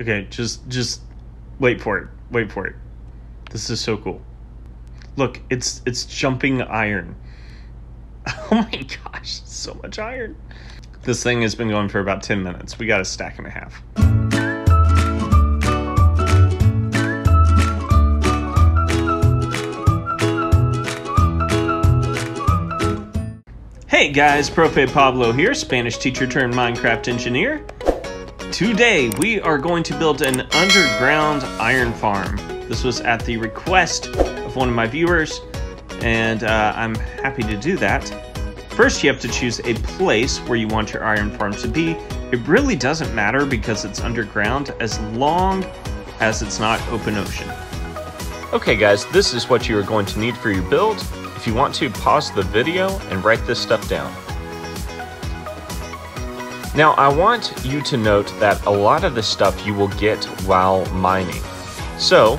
Okay, just just wait for it. Wait for it. This is so cool. Look, it's it's jumping iron. Oh my gosh, so much iron. This thing has been going for about 10 minutes. We got a stack and a half. Hey guys, Profe Pablo here, Spanish teacher turned Minecraft engineer. Today we are going to build an underground iron farm. This was at the request of one of my viewers, and uh, I'm happy to do that. First, you have to choose a place where you want your iron farm to be. It really doesn't matter because it's underground as long as it's not open ocean. Okay guys, this is what you are going to need for your build. If you want to, pause the video and write this stuff down. Now, I want you to note that a lot of the stuff you will get while mining. So,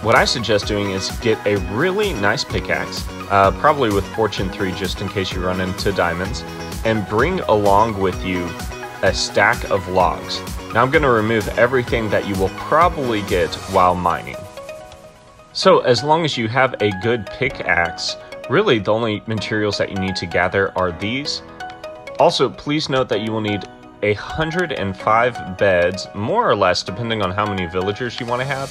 what I suggest doing is get a really nice pickaxe, uh, probably with Fortune 3 just in case you run into diamonds, and bring along with you a stack of logs. Now I'm going to remove everything that you will probably get while mining. So as long as you have a good pickaxe, really the only materials that you need to gather are these. Also, please note that you will need 105 beds, more or less, depending on how many villagers you want to have.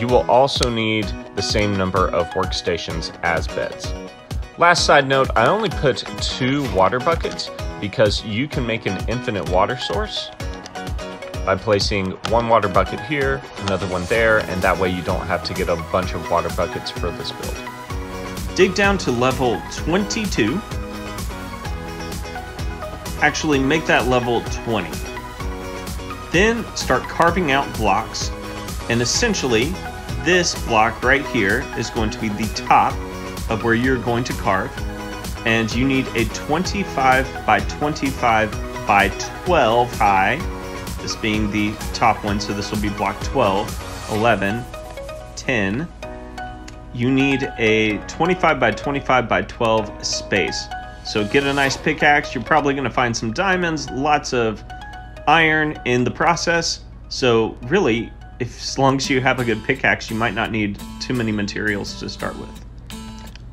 You will also need the same number of workstations as beds. Last side note, I only put two water buckets because you can make an infinite water source by placing one water bucket here, another one there, and that way you don't have to get a bunch of water buckets for this build. Dig down to level 22. Actually, make that level 20. Then start carving out blocks and essentially, this block right here is going to be the top of where you're going to carve. And you need a 25 by 25 by 12 high, this being the top one, so this will be block 12, 11, 10. You need a 25 by 25 by 12 space. So get a nice pickaxe. You're probably going to find some diamonds, lots of iron in the process. So really, if as long as you have a good pickaxe, you might not need too many materials to start with.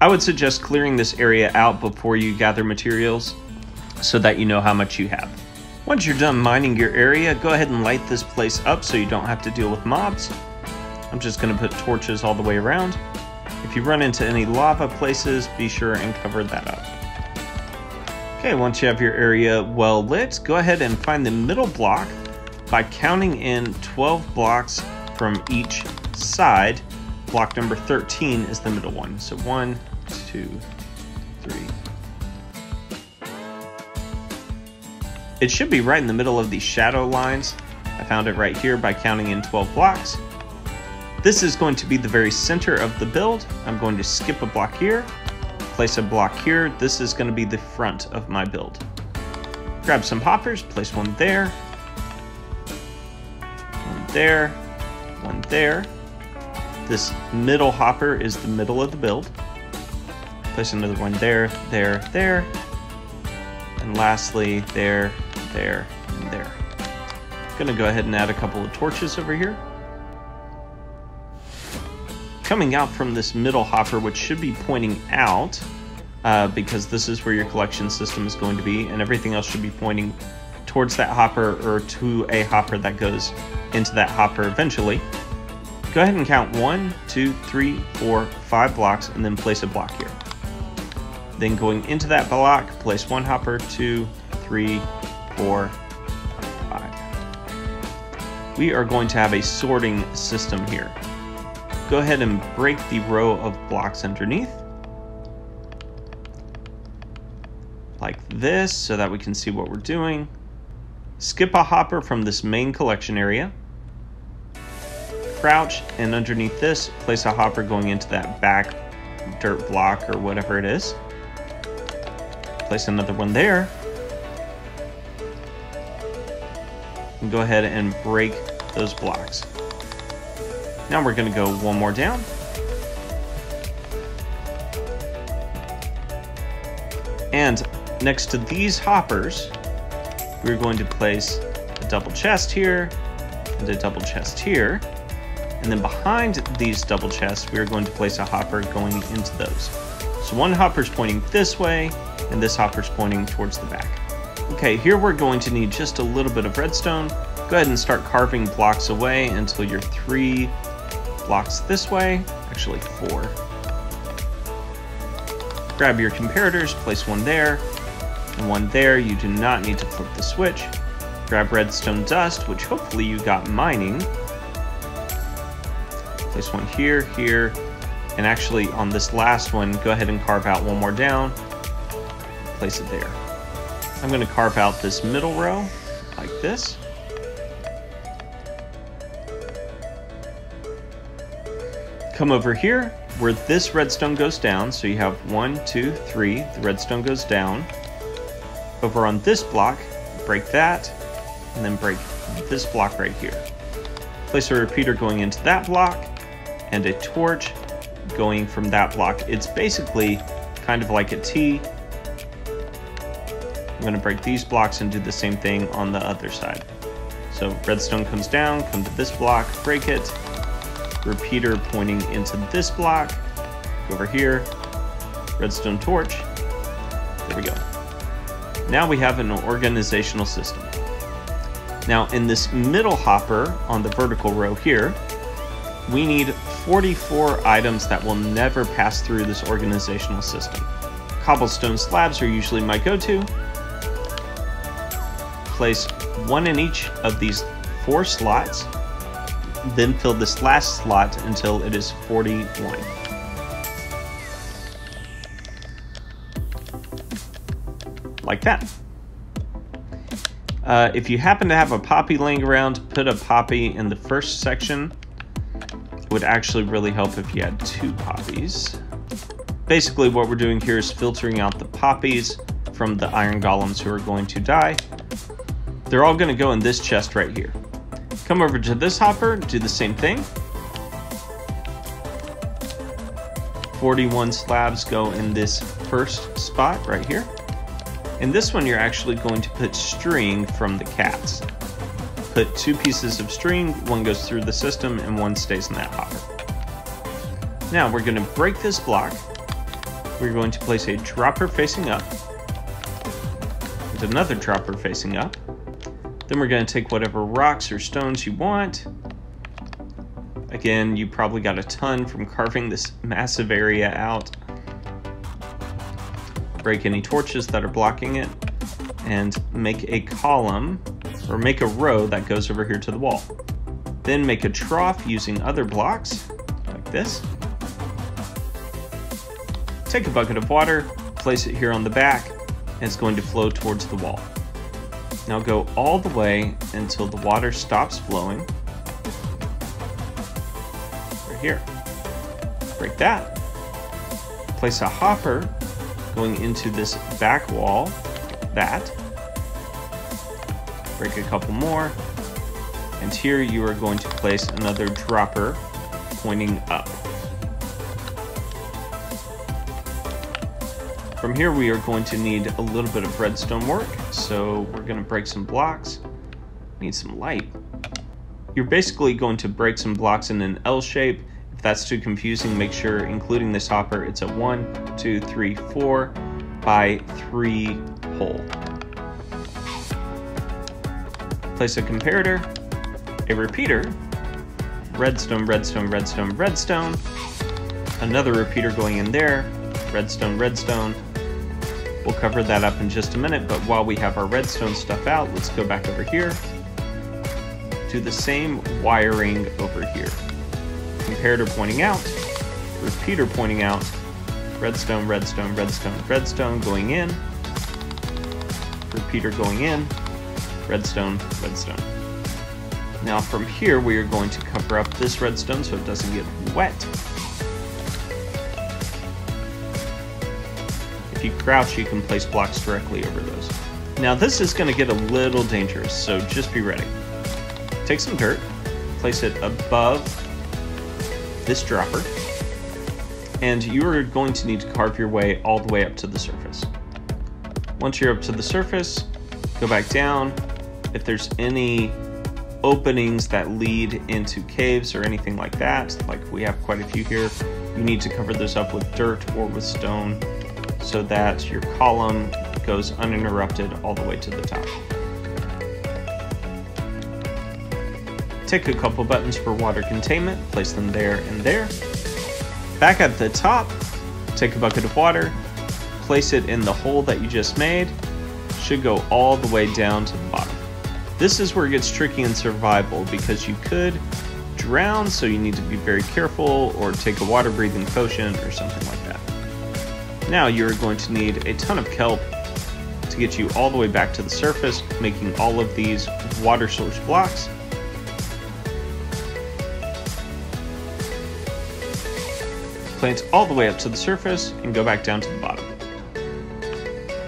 I would suggest clearing this area out before you gather materials so that you know how much you have. Once you're done mining your area, go ahead and light this place up so you don't have to deal with mobs. I'm just going to put torches all the way around. If you run into any lava places, be sure and cover that up. Okay, once you have your area well lit, go ahead and find the middle block by counting in 12 blocks from each side. Block number 13 is the middle one. So one, two, three. It should be right in the middle of these shadow lines. I found it right here by counting in 12 blocks. This is going to be the very center of the build. I'm going to skip a block here, place a block here. This is going to be the front of my build. Grab some hoppers, place one there, one there, one there. This middle hopper is the middle of the build. Place another one there, there, there. And lastly, there, there, and there. Gonna go ahead and add a couple of torches over here. Coming out from this middle hopper, which should be pointing out, uh, because this is where your collection system is going to be, and everything else should be pointing towards that hopper or to a hopper that goes into that hopper eventually. Go ahead and count one, two, three, four, five blocks, and then place a block here. Then going into that block, place one hopper, two, three, four, five. We are going to have a sorting system here. Go ahead and break the row of blocks underneath. Like this, so that we can see what we're doing. Skip a hopper from this main collection area. Crouch, and underneath this, place a hopper going into that back dirt block or whatever it is. Place another one there. And go ahead and break those blocks. Now we're going to go one more down. And next to these hoppers, we're going to place a double chest here, and a double chest here. And then behind these double chests, we are going to place a hopper going into those. So one hopper's pointing this way, and this hopper's pointing towards the back. Okay, here we're going to need just a little bit of redstone. Go ahead and start carving blocks away until you're three blocks this way, actually four. Grab your comparators, place one there, and one there. You do not need to flip the switch. Grab redstone dust, which hopefully you got mining. Place one here, here, and actually on this last one, go ahead and carve out one more down. Place it there. I'm gonna carve out this middle row like this. Come over here where this redstone goes down. So you have one, two, three, the redstone goes down. Over on this block, break that, and then break this block right here. Place a repeater going into that block, and a torch going from that block. It's basically kind of like a T. I'm gonna break these blocks and do the same thing on the other side. So redstone comes down, come to this block, break it, repeater pointing into this block, over here, redstone torch, there we go. Now we have an organizational system. Now in this middle hopper on the vertical row here, we need 44 items that will never pass through this organizational system. Cobblestone slabs are usually my go-to. Place one in each of these four slots, then fill this last slot until it is 41. Like that. Uh, if you happen to have a poppy laying around, put a poppy in the first section. It would actually really help if you had two poppies. Basically what we're doing here is filtering out the poppies from the iron golems who are going to die. They're all going to go in this chest right here. Come over to this hopper, do the same thing. 41 slabs go in this first spot right here. In this one, you're actually going to put string from the cats. Put two pieces of string, one goes through the system and one stays in that hopper. Now we're going to break this block. We're going to place a dropper facing up and another dropper facing up. Then we're going to take whatever rocks or stones you want. Again, you probably got a ton from carving this massive area out. Break any torches that are blocking it and make a column or make a row that goes over here to the wall. Then make a trough using other blocks like this. Take a bucket of water, place it here on the back, and it's going to flow towards the wall. Now go all the way until the water stops flowing. Right here. Break that. Place a hopper going into this back wall. That. Break a couple more. And here you are going to place another dropper pointing up. From here we are going to need a little bit of redstone work, so we're going to break some blocks. Need some light. You're basically going to break some blocks in an L shape. If that's too confusing, make sure, including this hopper, it's a 1, 2, 3, 4 by 3 hole. Place a comparator, a repeater, redstone, redstone, redstone, redstone, another repeater going in there, redstone, redstone, We'll cover that up in just a minute, but while we have our redstone stuff out, let's go back over here. Do the same wiring over here. Comparator pointing out, repeater pointing out, redstone, redstone, redstone, redstone going in, repeater going in, redstone, redstone. Now from here, we are going to cover up this redstone so it doesn't get wet. You crouch, you can place blocks directly over those. Now this is going to get a little dangerous, so just be ready. Take some dirt, place it above this dropper, and you are going to need to carve your way all the way up to the surface. Once you're up to the surface, go back down. If there's any openings that lead into caves or anything like that, like we have quite a few here, you need to cover those up with dirt or with stone so that your column goes uninterrupted all the way to the top. Take a couple buttons for water containment, place them there and there. Back at the top, take a bucket of water, place it in the hole that you just made, should go all the way down to the bottom. This is where it gets tricky in survival because you could drown, so you need to be very careful or take a water breathing potion or something like that. Now you're going to need a ton of kelp to get you all the way back to the surface, making all of these water source blocks. Plant all the way up to the surface and go back down to the bottom.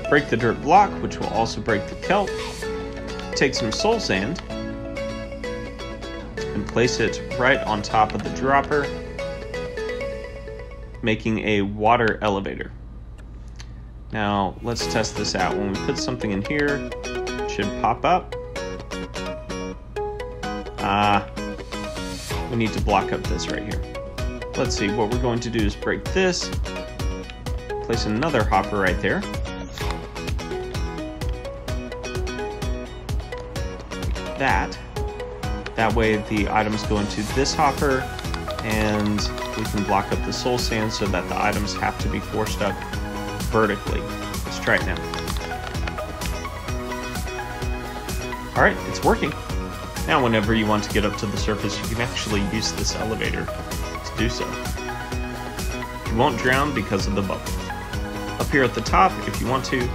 Break the dirt block, which will also break the kelp. Take some soul sand and place it right on top of the dropper, making a water elevator. Now, let's test this out. When we put something in here, it should pop up. Ah, we need to block up this right here. Let's see, what we're going to do is break this, place another hopper right there. that. That way the items go into this hopper and we can block up the soul sand so that the items have to be forced up vertically. Let's try it now. Alright, it's working. Now whenever you want to get up to the surface, you can actually use this elevator to do so. You won't drown because of the bubbles. Up here at the top, if you want to,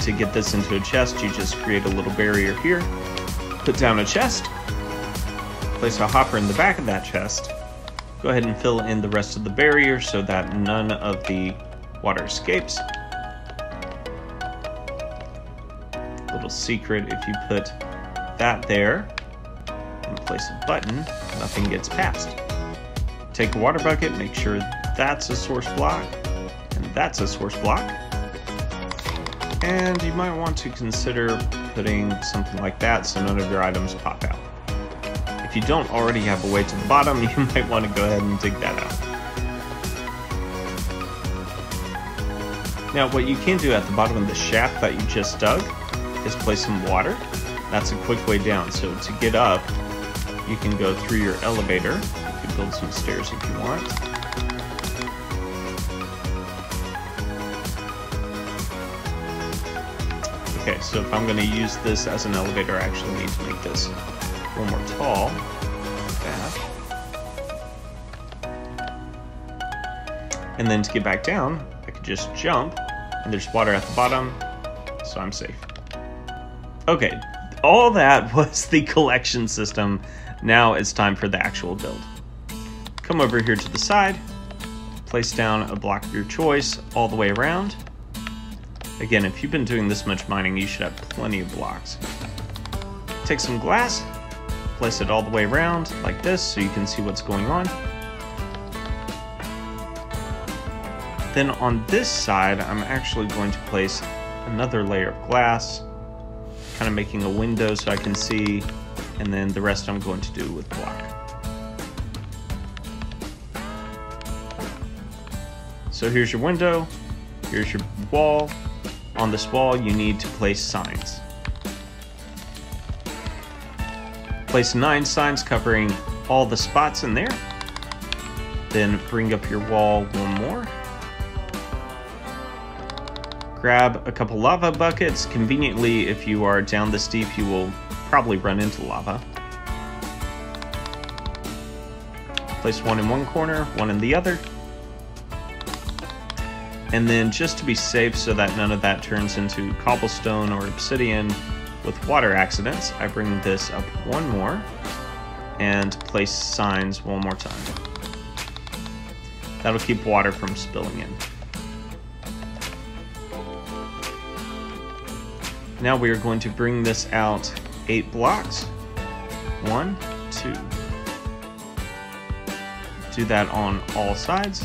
to get this into a chest, you just create a little barrier here Put down a chest. Place a hopper in the back of that chest. Go ahead and fill in the rest of the barrier so that none of the water escapes. Little secret, if you put that there and place a button, nothing gets past. Take a water bucket, make sure that's a source block, and that's a source block. And you might want to consider putting something like that so none of your items pop out. If you don't already have a way to the bottom, you might want to go ahead and dig that out. Now what you can do at the bottom of the shaft that you just dug is place some water. That's a quick way down. So to get up, you can go through your elevator. You can build some stairs if you want. Okay, so if I'm going to use this as an elevator, I actually need to make this a little more tall. Like that. And then to get back down, just jump, and there's water at the bottom, so I'm safe. Okay, all that was the collection system. Now it's time for the actual build. Come over here to the side, place down a block of your choice all the way around. Again, if you've been doing this much mining, you should have plenty of blocks. Take some glass, place it all the way around like this so you can see what's going on. Then on this side, I'm actually going to place another layer of glass, kind of making a window so I can see, and then the rest I'm going to do with block. So here's your window, here's your wall, on this wall, you need to place signs. Place nine signs covering all the spots in there. Then bring up your wall one more. Grab a couple lava buckets. Conveniently, if you are down this deep, you will probably run into lava. Place one in one corner, one in the other. And then just to be safe so that none of that turns into cobblestone or obsidian with water accidents, I bring this up one more and place signs one more time. That'll keep water from spilling in. Now we are going to bring this out eight blocks. One, two. Do that on all sides.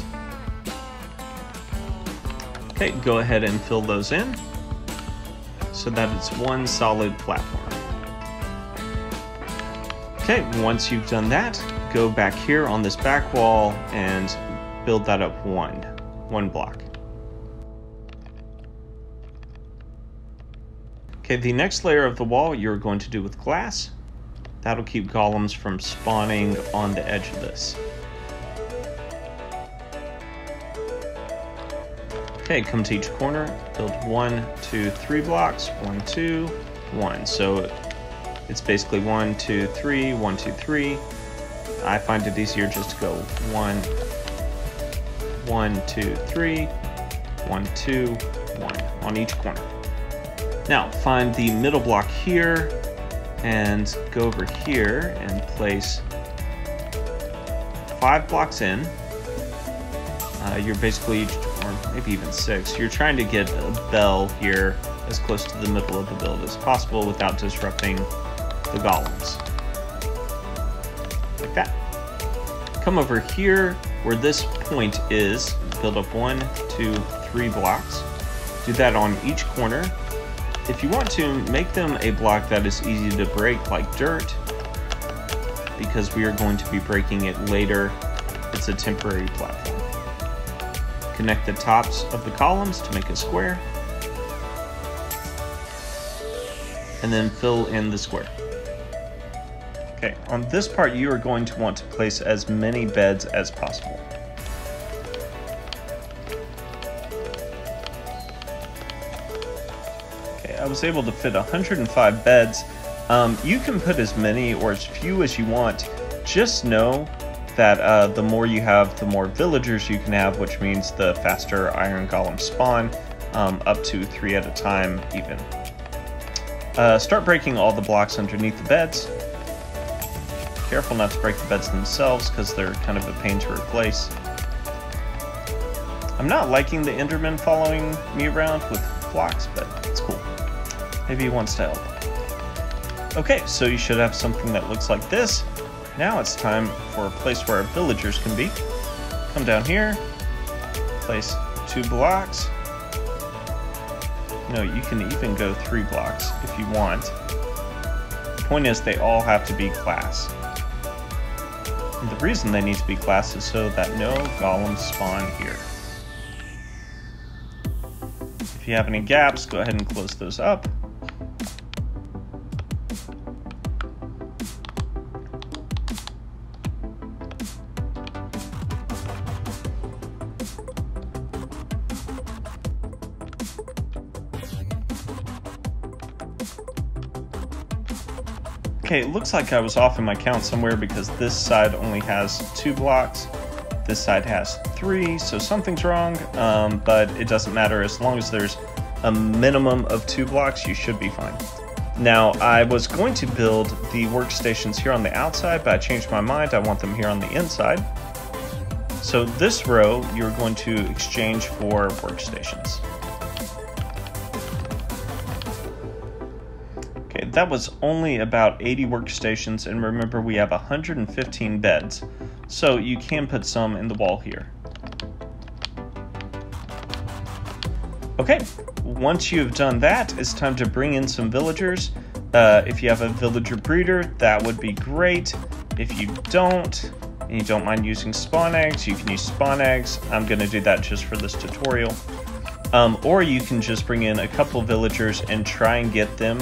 Okay, go ahead and fill those in so that it's one solid platform. Okay, once you've done that, go back here on this back wall and build that up one, one block. Okay, the next layer of the wall you're going to do with glass. That'll keep golems from spawning on the edge of this. Okay, come to each corner, build one, two, three blocks, one, two, one. So it's basically one, two, three, one, two, three. I find it easier just to go one, one, two, three, one, two, one on each corner. Now find the middle block here and go over here and place five blocks in. Uh, you're basically, or maybe even six, you're trying to get a bell here as close to the middle of the build as possible without disrupting the golems. Like that. Come over here where this point is, build up one, two, three blocks. Do that on each corner if you want to, make them a block that is easy to break like dirt, because we are going to be breaking it later. It's a temporary platform. Connect the tops of the columns to make a square, and then fill in the square. Okay, on this part you are going to want to place as many beds as possible. I was able to fit 105 beds. Um, you can put as many or as few as you want. Just know that uh, the more you have, the more villagers you can have, which means the faster iron golem spawn, um, up to three at a time even. Uh, start breaking all the blocks underneath the beds. Careful not to break the beds themselves because they're kind of a pain to replace. I'm not liking the Enderman following me around with blocks, but. Maybe he wants to help. Okay, so you should have something that looks like this. Now it's time for a place where our villagers can be. Come down here, place two blocks. No, you can even go three blocks if you want. The point is they all have to be glass. And the reason they need to be glass is so that no golems spawn here. If you have any gaps, go ahead and close those up. Okay, it looks like I was off in my count somewhere because this side only has two blocks. This side has three, so something's wrong, um, but it doesn't matter. As long as there's a minimum of two blocks, you should be fine. Now, I was going to build the workstations here on the outside, but I changed my mind. I want them here on the inside. So this row, you're going to exchange for workstations. That was only about 80 workstations, and remember we have 115 beds, so you can put some in the wall here. Okay, once you've done that, it's time to bring in some villagers. Uh, if you have a villager breeder, that would be great. If you don't, and you don't mind using spawn eggs, you can use spawn eggs. I'm going to do that just for this tutorial. Um, or you can just bring in a couple villagers and try and get them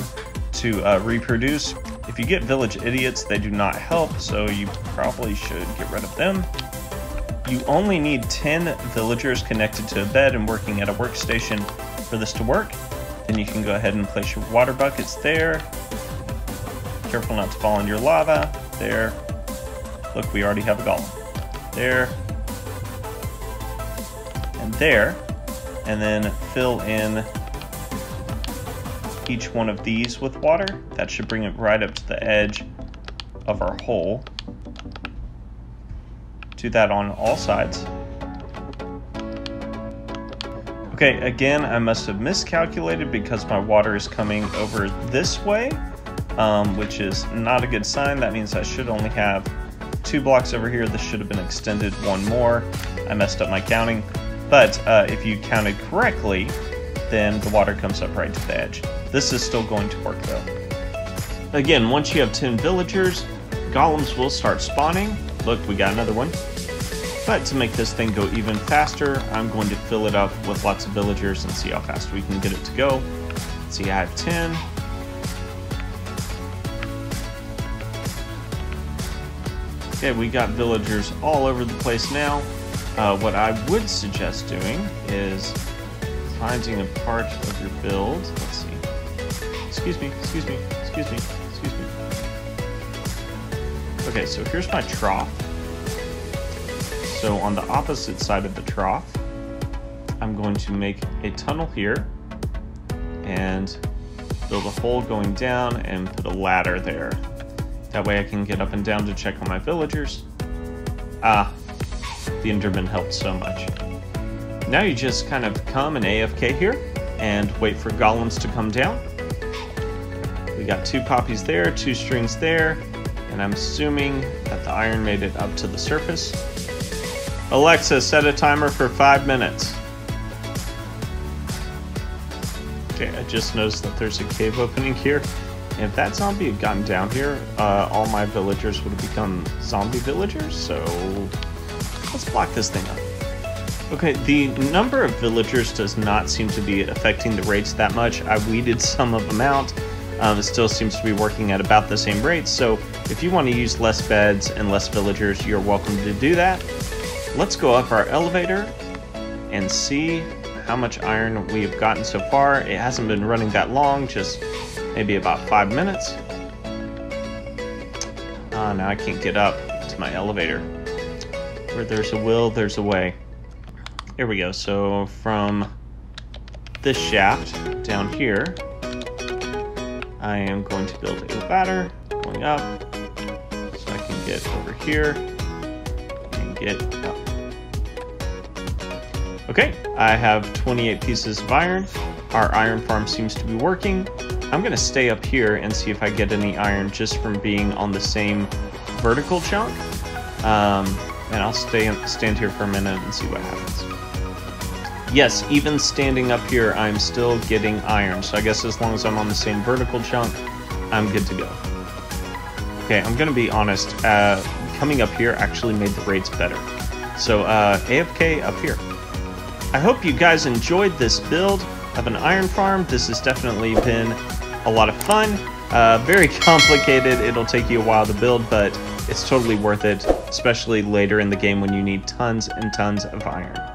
to uh, reproduce. If you get village idiots, they do not help, so you probably should get rid of them. You only need 10 villagers connected to a bed and working at a workstation for this to work. Then you can go ahead and place your water buckets there. Careful not to fall in your lava. There. Look, we already have a golem. There. And there. And then fill in each one of these with water. That should bring it right up to the edge of our hole. Do that on all sides. Okay, again, I must have miscalculated because my water is coming over this way, um, which is not a good sign. That means I should only have two blocks over here. This should have been extended one more. I messed up my counting. But uh, if you counted correctly, then the water comes up right to the edge. This is still going to work though. Again, once you have 10 villagers, golems will start spawning. Look, we got another one. But to make this thing go even faster, I'm going to fill it up with lots of villagers and see how fast we can get it to go. See, I have 10. Okay, we got villagers all over the place now. Uh, what I would suggest doing is finding a part of your build. Excuse me, excuse me, excuse me, excuse me. Okay, so here's my trough. So on the opposite side of the trough, I'm going to make a tunnel here and build a hole going down and put a ladder there. That way I can get up and down to check on my villagers. Ah, the Enderman helped so much. Now you just kind of come and AFK here and wait for golems to come down. We got two poppies there, two strings there, and I'm assuming that the iron made it up to the surface. Alexa, set a timer for five minutes. Okay, I just noticed that there's a cave opening here. If that zombie had gotten down here, uh, all my villagers would have become zombie villagers, so let's block this thing up. Okay, the number of villagers does not seem to be affecting the rates that much. I weeded some of them out. Um, it still seems to be working at about the same rate. so if you want to use less beds and less villagers, you're welcome to do that. Let's go up our elevator and see how much iron we have gotten so far. It hasn't been running that long, just maybe about five minutes. Ah, now I can't get up to my elevator. Where there's a will, there's a way. Here we go. So from this shaft down here, I am going to build a ladder going up so I can get over here and get up. Okay, I have 28 pieces of iron. Our iron farm seems to be working. I'm gonna stay up here and see if I get any iron just from being on the same vertical chunk. Um, and I'll stay stand here for a minute and see what happens. Yes, even standing up here, I'm still getting iron. So I guess as long as I'm on the same vertical chunk, I'm good to go. Okay, I'm gonna be honest. Uh, coming up here actually made the raids better. So uh, AFK up here. I hope you guys enjoyed this build of an iron farm. This has definitely been a lot of fun. Uh, very complicated. It'll take you a while to build, but it's totally worth it, especially later in the game when you need tons and tons of iron.